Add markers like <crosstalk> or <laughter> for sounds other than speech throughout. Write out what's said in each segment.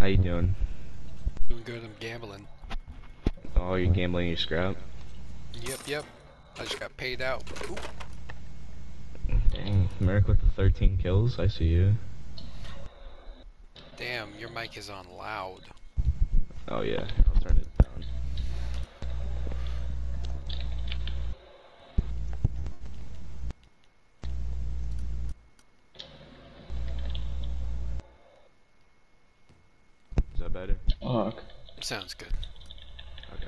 How you doing? Doing good, I'm gambling. Oh, you're gambling your scrap? Yep, yep. I just got paid out. Oop. Dang, Merrick with the 13 kills, I see you. Damn, your mic is on loud. Oh yeah, Is that better? Fuck. Sounds good. Okay.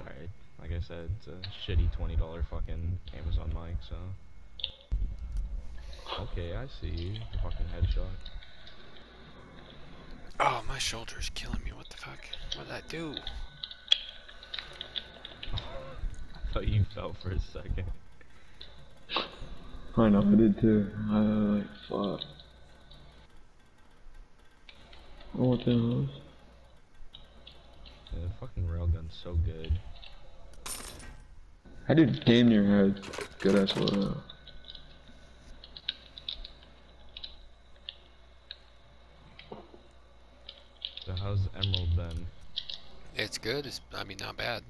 Alright, like I said, it's a shitty $20 fucking Amazon mic, so... Okay, I see you. Fucking headshot. Oh, my shoulder's killing me. What the fuck? What did I do? <laughs> I thought you fell for a second. I know, I did too. I like, fuck. What the hell? is- Yeah, the fucking railgun's so good. I did damn near had good ass loadout. So how's Emerald then? It's good. It's, I mean, not bad.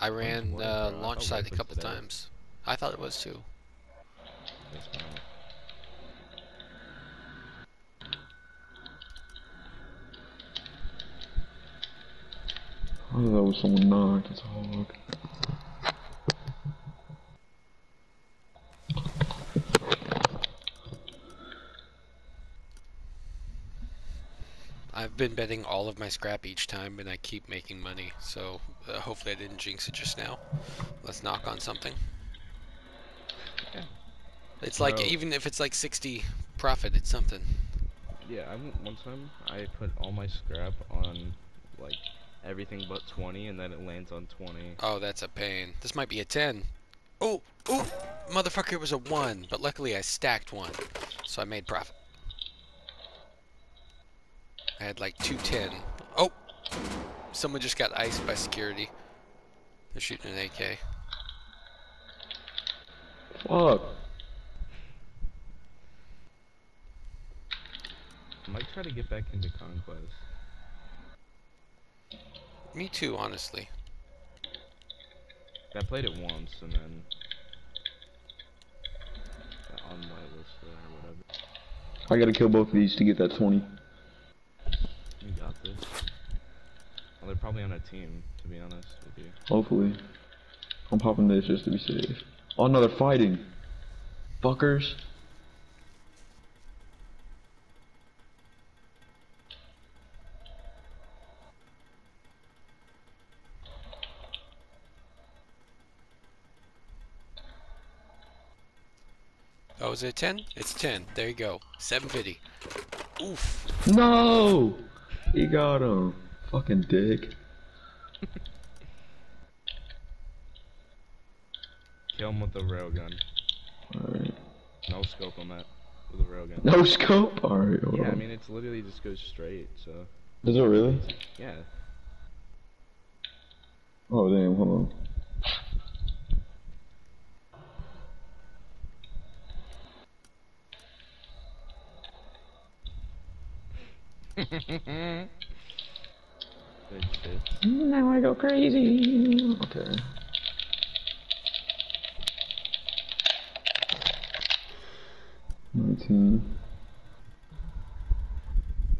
I ran what, uh, launch thought site a couple times. I thought it was too. I thought that was someone knocked. It's a hog. I've been betting all of my scrap each time, and I keep making money. So uh, hopefully I didn't jinx it just now. Let's knock on something. Yeah. It's like Bro. even if it's like 60 profit, it's something. Yeah, I went one time. I put all my scrap on like everything but 20, and then it lands on 20. Oh, that's a pain. This might be a 10. Oh, oh, motherfucker, it was a 1, but luckily I stacked one, so I made profit. I had like 210. Oh, someone just got iced by security. They're shooting an AK. Fuck. I might try to get back into Conquest. Me too, honestly. I played it once, and then got on my list there or whatever. I gotta kill both of these to get that 20. You got this. Well, they're probably on a team, to be honest with you. Hopefully. I'm popping this just to be safe. Oh no, they're fighting. Fuckers. Is it 10? It's 10. There you go. 750. Oof. No! He got him. Fucking dick. <laughs> Kill him with the railgun. Alright. No scope on that. with a railgun. No scope? Alright, hold Yeah, I mean it's literally just goes straight. So Is it really? yeah. Oh damn, hold on. Mm, now I go crazy. Okay. Nineteen.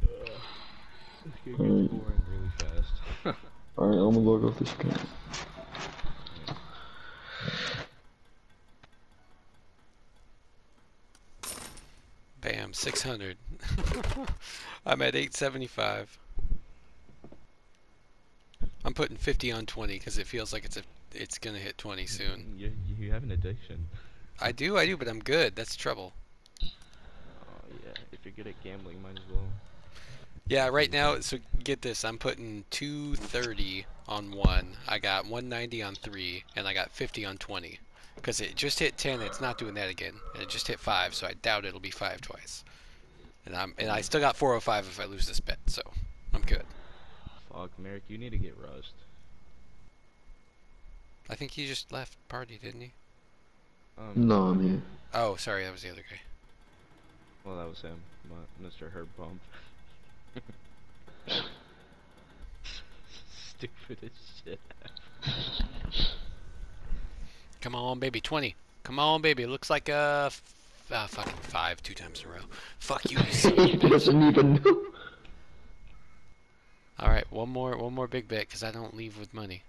This game gets Alright. boring really fast. <laughs> Alright, I'm gonna log off this account. Bam, 600. <laughs> I'm at 875. I'm putting 50 on 20 because it feels like it's a it's gonna hit 20 soon. You, you have an addiction. I do, I do, but I'm good. That's trouble. Oh yeah. If you're good at gambling, might as well. Yeah, right now, so get this. I'm putting 230 on one. I got 190 on three, and I got 50 on 20. Because it just hit 10, it's not doing that again. And it just hit 5, so I doubt it'll be 5 twice. And I'm and I still got 405 if I lose this bet, so I'm good. Fuck, Merrick, you need to get rust. I think he just left party, didn't he? Um, No, I'm here. Oh, sorry, that was the other guy. Well, that was him, but Mr. Herb Bump. <laughs> Stupid as shit. Come on, baby. 20. Come on, baby. It looks like a f- ah, fucking five, two times in a row. Fuck you. you son of a <laughs> he doesn't even know. All right, one more, one more big bet, cause I don't leave with money.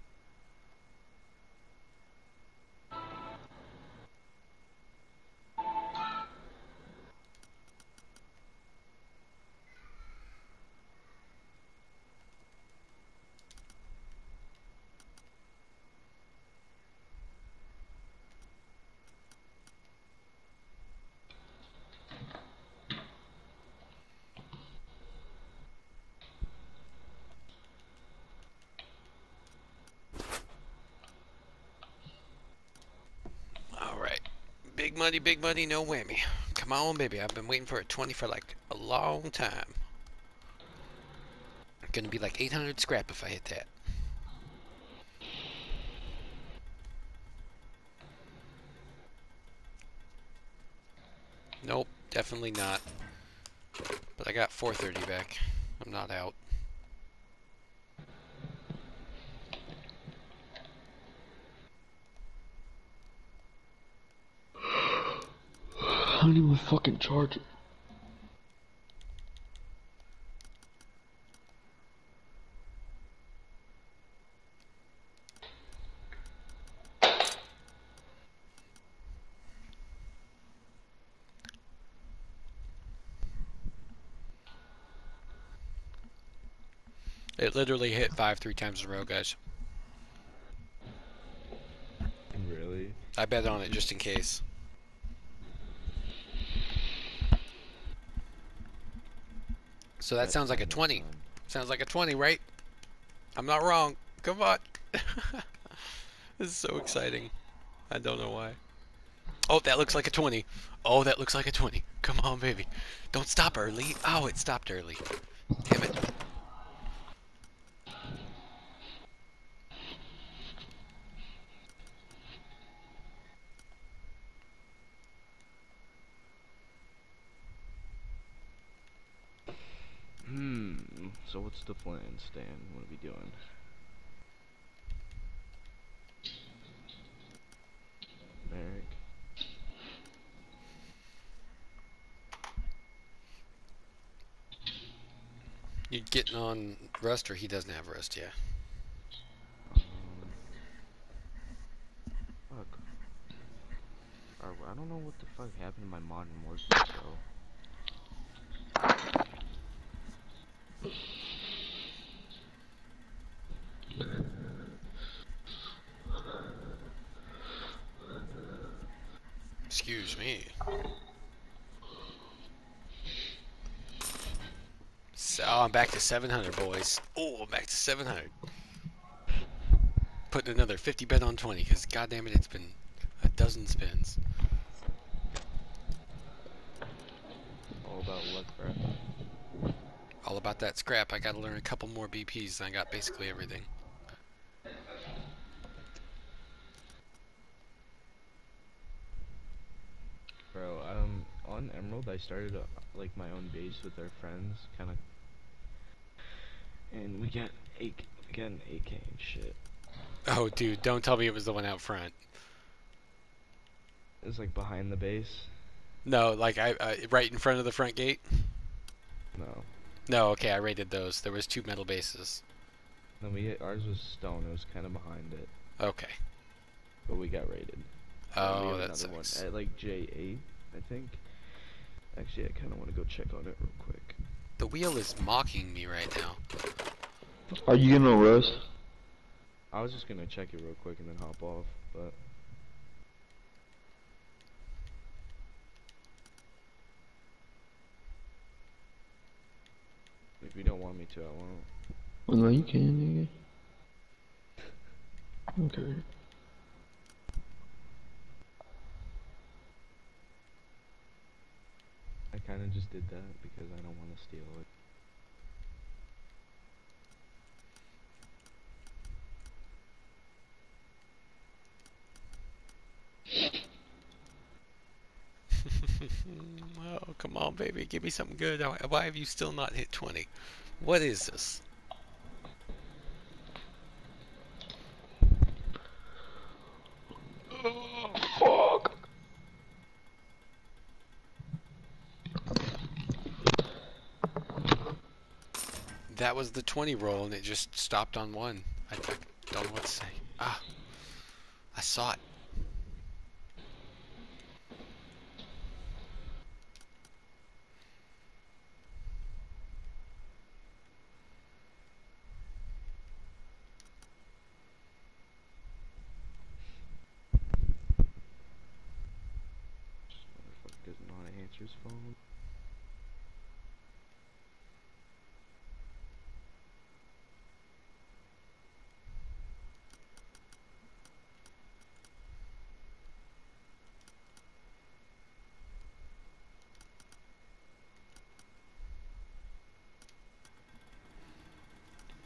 Money, big money, no whammy. Come on, baby. I've been waiting for a 20 for like a long time. Gonna be like 800 scrap if I hit that. Nope, definitely not. But I got 430 back. I'm not out. I don't even fucking charge it. It literally hit five three times in a row, guys. Really? I bet on it just in case. So that sounds like a 20. Sounds like a 20, right? I'm not wrong. Come on. <laughs> this is so exciting. I don't know why. Oh, that looks like a 20. Oh, that looks like a 20. Come on, baby. Don't stop early. Oh, it stopped early. Damn it. So what's the plan, Stan? What are we doing? Merrick. You getting on Rust, or he doesn't have Rust, yeah. Um, fuck. I don't know what the fuck happened to my modern warfare show. Excuse me. So I'm back to 700, boys. Oh, I'm back to 700. Putting another 50 bet on 20, because goddamn it, it's been a dozen spins. All about luck, bro. All about that scrap. I gotta learn a couple more BPs, and I got basically everything. Bro, um, on Emerald, I started uh, like my own base with our friends, kind of, and we got AK, we got an AK and shit. Oh, dude, don't tell me it was the one out front. It was like behind the base. No, like I, right in front of the front gate. No, No, okay, I raided those. There was two metal bases. then we hit, ours was stone. It was kind of behind it, Okay. but we got raided. We Oh, have that another one sucks. At like J8, I think. Actually, I kind of want to go check on it real quick. The wheel is mocking me right now. Are you gonna Rust? I was just gonna check it real quick and then hop off, but if you don't want me to, I won't. Well, no, you can, nigga. <laughs> Okay. Kind of just did that because I don't want to steal it. <laughs> oh, come on. baby. Give me something good. Why have you still not hit 20? What is this? Was the 20 roll, and it just stopped on one. I don't know what to say. Ah, I saw it. Motherfucker doesn't know how to answer his phone.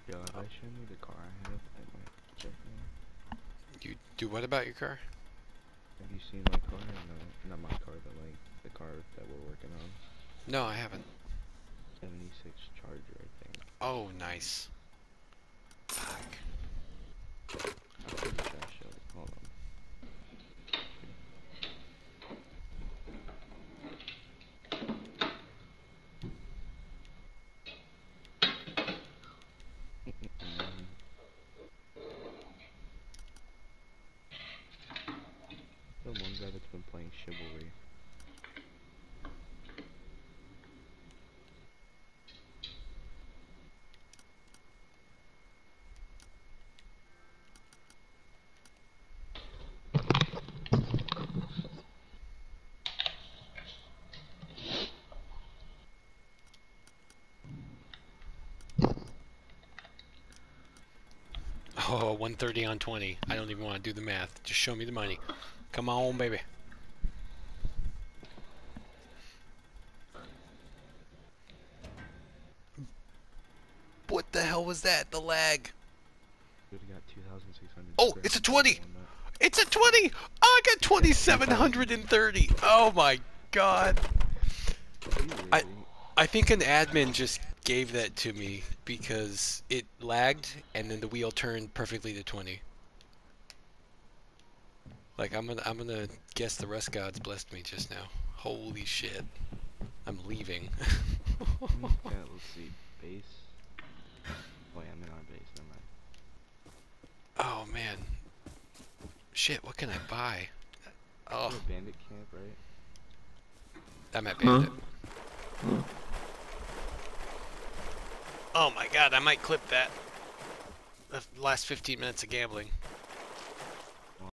Yo, if I show you the car I have, check me. You do what about your car? Have you seen my car? No, not my car, but like the car that we're working on. No, I haven't. 76 Charger, I think. Oh, nice. Fuck. I'll take the trash out. Hold on. The one guy that's been playing chivalry. Oh, 130 on 20. I don't even want to do the math. Just show me the money. Come on, baby. What the hell was that? The lag. Dude, got 2,600. Oh, it's a 20! It's a 20! Oh, I got 2,730! Oh my god. I- I think an admin just gave that to me because it lagged and then the wheel turned perfectly to 20. Like I'm gonna I'm gonna guess the Rust gods blessed me just now. Holy shit. I'm leaving. <laughs> <laughs> Yeah, let's see. Base. Wait, I'm in our base. Never mind. oh man. Shit, what can I buy? Oh, You're bandit camp, right? I'm at Huh? Oh my god, I might clip that. The last 15 minutes of gambling.